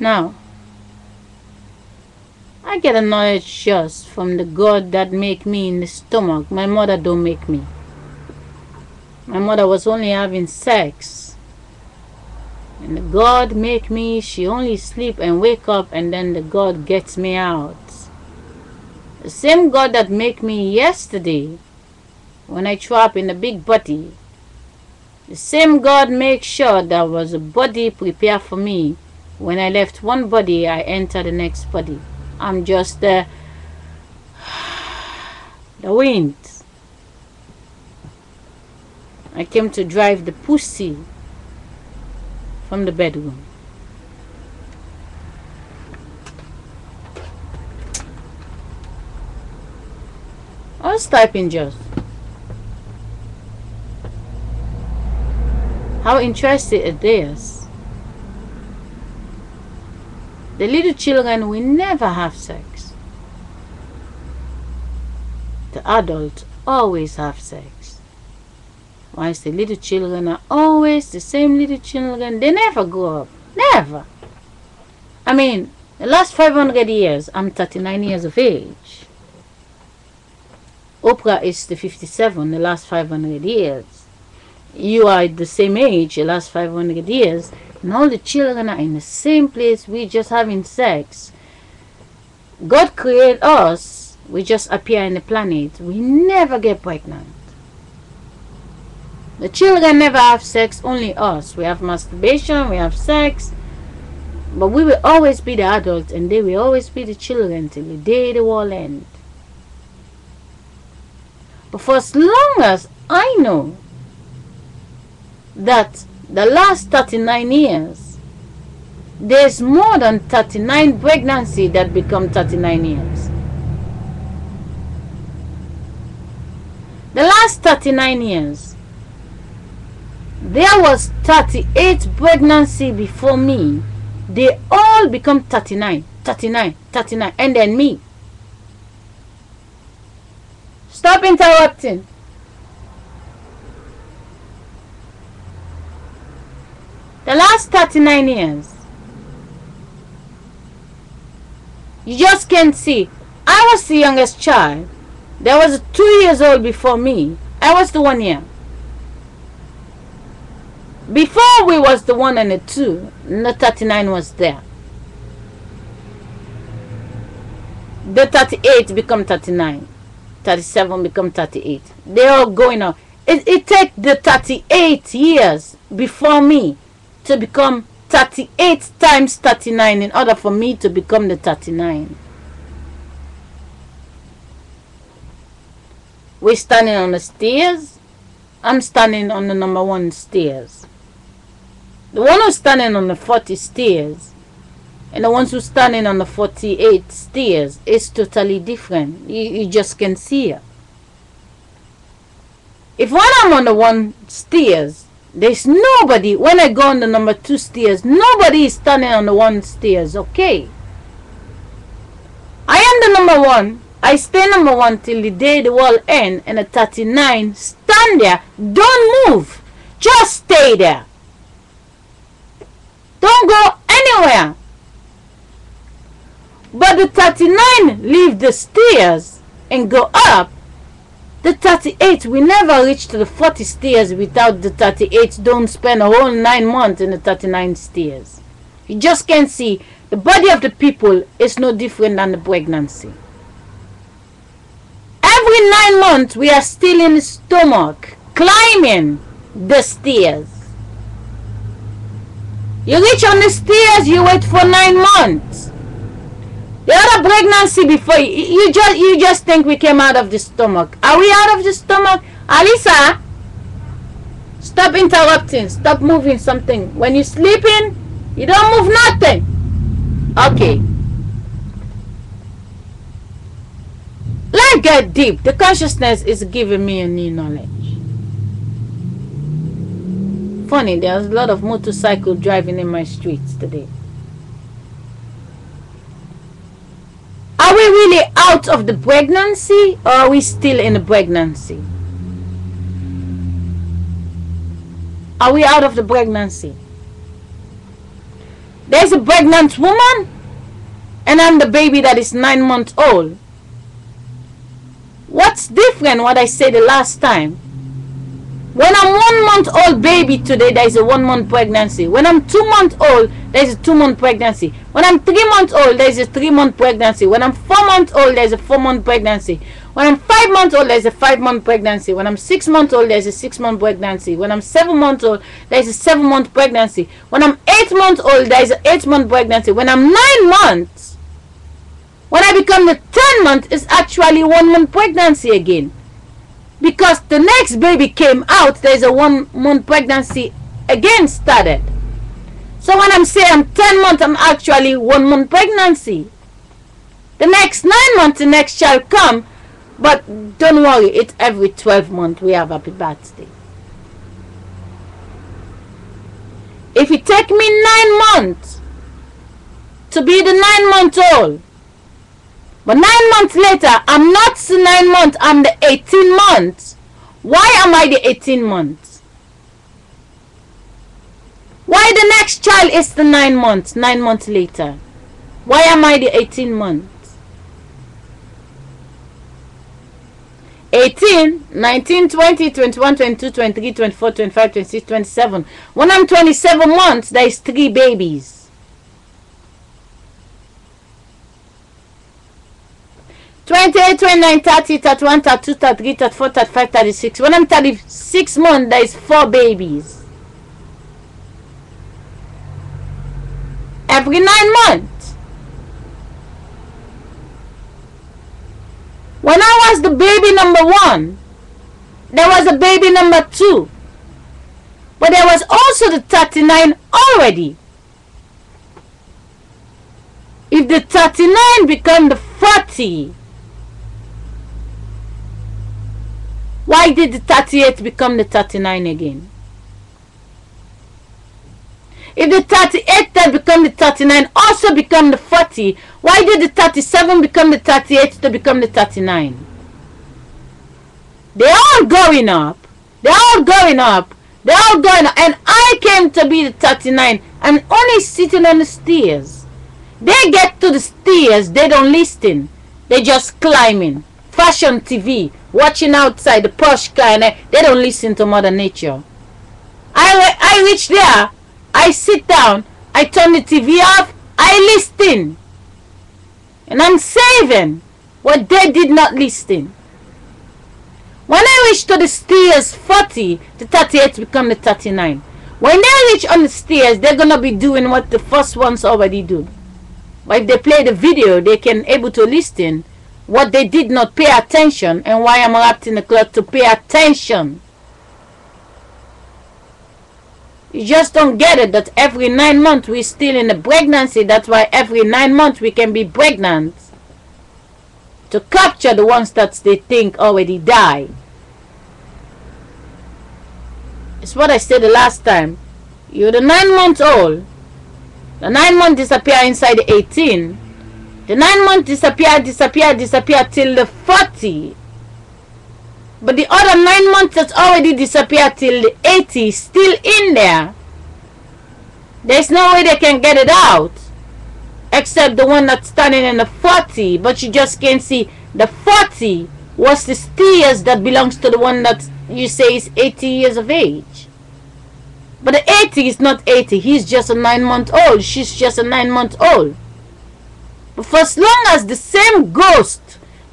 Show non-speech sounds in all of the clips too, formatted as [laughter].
Now, I get a knowledge just from the God that make me in the stomach. My mother don't make me. My mother was only having sex. And the God make me, she only sleep and wake up and then the God gets me out. The same God that make me yesterday when I trap in the big body. The same God make sure there was a body prepared for me. When I left one body, I enter the next body. I'm just the, [sighs] the wind. I came to drive the pussy from the bedroom. I was typing just. How interesting it is. The little children will never have sex. The adults always have sex. Whilst the little children are always the same little children, they never grow up. Never. I mean, the last 500 years, I'm 39 years of age. Oprah is the 57, the last 500 years. You are the same age, the last 500 years, and all the children are in the same place, we just having sex. God created us, we just appear in the planet, we never get pregnant. The children never have sex, only us. We have masturbation, we have sex, but we will always be the adults and they will always be the children till the day the world end. But for as long as I know that the last 39 years, there's more than 39 pregnancy that become 39 years. The last 39 years, there was 38 pregnancy before me. They all become 39, 39, 39, and then me. Stop interrupting. Last 39 years, you just can't see. I was the youngest child. There was two years old before me. I was the one year. Before we was the one and the two, the 39 was there. The 38 become 39. 37 become 38. They're all going on. It, it take the 38 years before me to become 38 times 39 in order for me to become the 39. We're standing on the stairs. I'm standing on the number one stairs. The one who's standing on the 40 stairs and the ones who standing on the 48 stairs is totally different. You, you just can see it. If when I'm on the one stairs, there's nobody, when I go on the number two stairs, nobody is standing on the one stairs, okay? I am the number one. I stay number one till the day the world end and at 39, stand there, don't move. Just stay there. Don't go anywhere. But the 39 leave the stairs and go up. The 38 we never reach to the 40 stairs without the 38 don't spend a whole 9 months in the 39 stairs. You just can't see the body of the people is no different than the pregnancy. Every 9 months we are still in the stomach climbing the stairs. You reach on the stairs, you wait for 9 months. The other pregnancy before you, you just you just think we came out of the stomach. Are we out of the stomach? Alisa, stop interrupting. Stop moving something. When you're sleeping, you don't move nothing. Okay. Let's get deep. The consciousness is giving me a new knowledge. Funny, there's a lot of motorcycle driving in my streets today. Are we really out of the pregnancy or are we still in the pregnancy? Are we out of the pregnancy? There's a pregnant woman and I'm the baby that is nine months old. What's different what I said the last time? When I'm one month old baby today, there is a one month pregnancy. When I'm two months old, there is a two month pregnancy. When I'm three months old, there is a three month pregnancy. When I'm four months old, there is a four month pregnancy. When I'm five months old, there's a five month pregnancy. When I'm six months old, there's a six month pregnancy. When I'm seven months old, there's a seven month pregnancy. When I'm eight months old, there's an eight month pregnancy. When I'm nine months, when I become the 10 month, it's actually one month pregnancy again. Because the next baby came out, there's a one month pregnancy again started. So when I'm saying I'm 10 months, I'm actually one month pregnancy. The next nine months, the next child come, but don't worry, it's every 12 months we have happy birthday. If it take me nine months to be the nine month old, but nine months later, I'm not nine I'm the 18 months. Why am I the 18 months? Why the next child is the nine months, nine months later? Why am I the 18 months? 18, 19, 20, 21, 22, 23, 24, 25, 26, 27. When I'm 27 months, there is three babies. 28, 29, 30, 31, 32, 33, 34, 35, 36. When I'm 36 months, there is four babies. Every nine months. When I was the baby number one, there was a baby number two. But there was also the 39 already. If the 39 become the 40, why did the 38 become the 39 again? If the 38 that become the 39 also become the 40, why did the 37 become the 38 to become the 39? They're all going up. They're all going up. They're all going up. And I came to be the 39. I'm only sitting on the stairs. They get to the stairs, they don't listen. They just climbing. Fashion TV, watching outside the posh car, and eh, they don't listen to Mother Nature. I, I reach there, I sit down, I turn the TV off, I listen. And I'm saving what they did not listen. When I reach to the stairs 40, the 38 become the 39. When they reach on the stairs, they're going to be doing what the first ones already do. But if they play the video, they can able to listen what they did not pay attention and why I'm wrapped in the cloth to pay attention. You just don't get it that every nine months we're still in a pregnancy. That's why every nine months we can be pregnant. To capture the ones that they think already died. It's what I said the last time. You're the nine months old. The nine months disappear inside the 18. The nine months disappear, disappear, disappear till the 40. But the other nine months that's already disappeared till the 80 still in there. There's no way they can get it out. Except the one that's standing in the 40. But you just can't see the 40 was the steers that belongs to the one that you say is 80 years of age. But the 80 is not 80. He's just a 9 month old. She's just a 9 month old. But for as long as the same ghost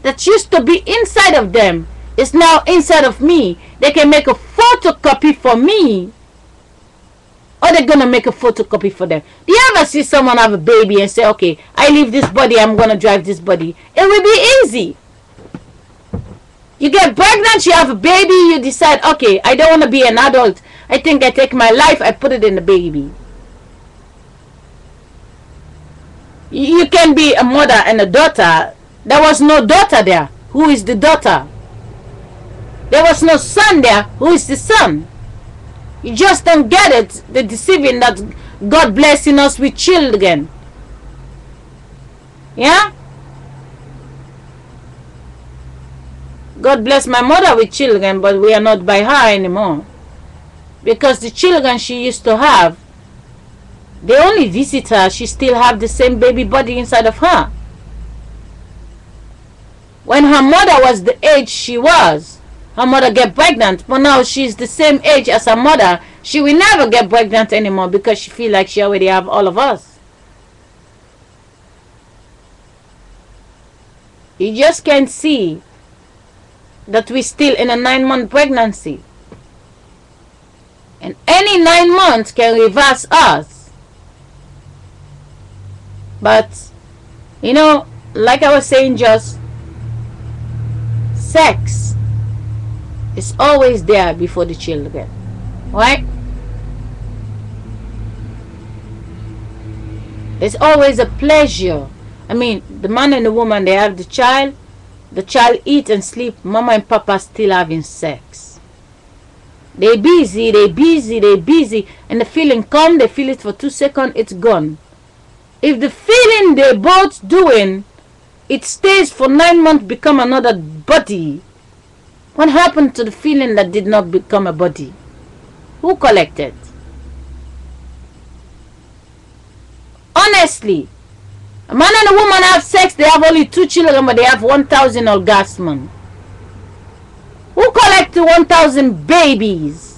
that used to be inside of them is now inside of me, they can make a photocopy for me. Or they're gonna make a photocopy for them. Do you ever see someone have a baby and say, okay, I leave this body, I'm gonna drive this body? It will be easy. You get pregnant, you have a baby, you decide, okay, I don't want to be an adult. I think I take my life, I put it in the baby. You can be a mother and a daughter. There was no daughter there. Who is the daughter? There was no son there. Who is the son? You just don't get it. The deceiving that God blessing us with children. Yeah? God bless my mother with children, but we are not by her anymore. Because the children she used to have, They only visit her, she still have the same baby body inside of her. When her mother was the age she was, her mother get pregnant, but now she's the same age as her mother. She will never get pregnant anymore because she feel like she already have all of us. You just can't see that we're still in a nine month pregnancy. And any nine months can reverse us. But, you know, like I was saying just, sex is always there before the children. Right? It's always a pleasure. I mean, the man and the woman, they have the child. The child eat and sleep. Mama and papa still having sex. They busy, they busy, they busy. And the feeling come, they feel it for two seconds, it's gone. If the feeling they both doing, it stays for nine months, become another body. What happened to the feeling that did not become a body? Who collected? Honestly, a man and a woman have sex, they have only two children, but they have 1,000 orgasms. Who collected 1,000 babies?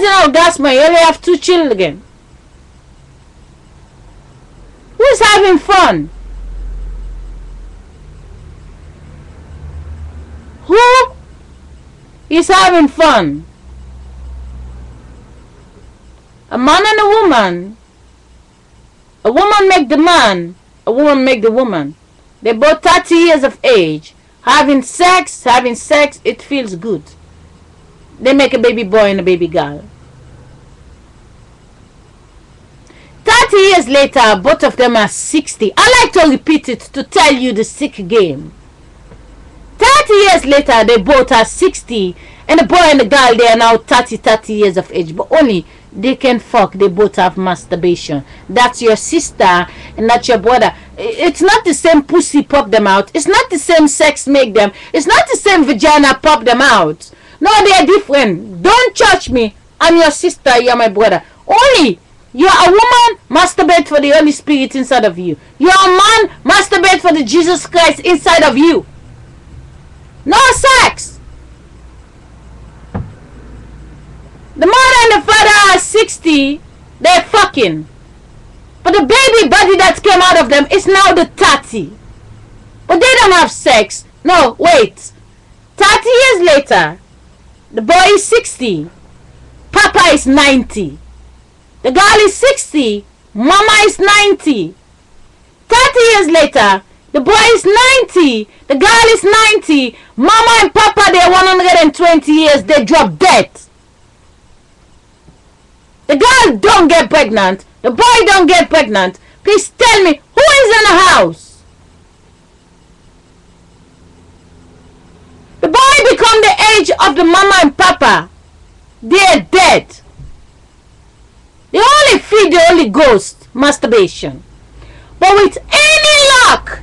1,000 orgasms, you only have two children. Who's having fun? Who is having fun? A man and a woman. A woman make the man. A woman make the woman. They're both 30 years of age. Having sex, having sex, it feels good. They make a baby boy and a baby girl. 30 years later, both of them are 60. I like to repeat it to tell you the sick game. 30 years later, they both are 60. And the boy and the girl, they are now 30, 30 years of age. But only they can fuck they both have masturbation that's your sister and that's your brother it's not the same pussy pop them out it's not the same sex make them it's not the same vagina pop them out no they're different don't judge me i'm your sister you're my brother only you're a woman masturbate for the holy spirit inside of you you're a man masturbate for the jesus christ inside of you no sex The mother and the father are 60, they're fucking. But the baby body that came out of them is now the 30. But they don't have sex. No, wait. 30 years later, the boy is 60. Papa is 90. The girl is 60. Mama is 90. 30 years later, the boy is 90. The girl is 90. Mama and Papa, they're 120 years. They drop dead. The girl don't get pregnant. The boy don't get pregnant. Please tell me who is in the house? The boy become the age of the mama and papa. They're dead. They only feed the Holy Ghost masturbation. But with any luck,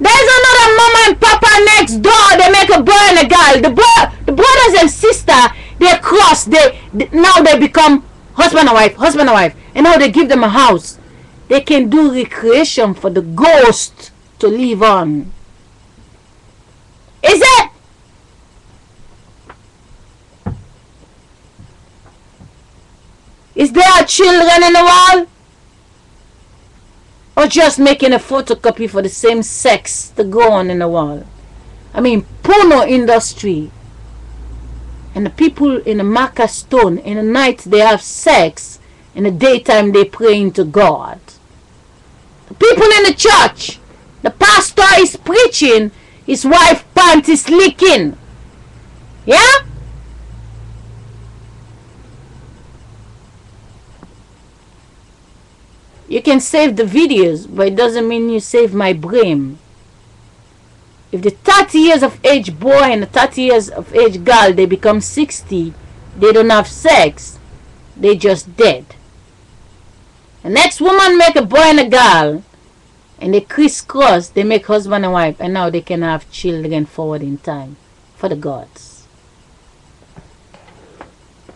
there's another mama and papa next door. They make a boy and a girl. The boy, the brothers and sister, they cross. They, they now they become husband and wife, husband and wife, and now they give them a house. They can do recreation for the ghost to live on. Is it? Is there children in the world? Or just making a photocopy for the same sex to go on in the world? I mean, porno industry and the people in the Maca stone, in the night they have sex, in the daytime they praying to God. The people in the church, the pastor is preaching, his wife pants is leaking. Yeah? You can save the videos, but it doesn't mean you save my brain. If the 30 years of age boy and the 30 years of age girl, they become 60, they don't have sex, they just dead. The next woman make a boy and a girl, and they crisscross, they make husband and wife, and now they can have children forward in time for the gods.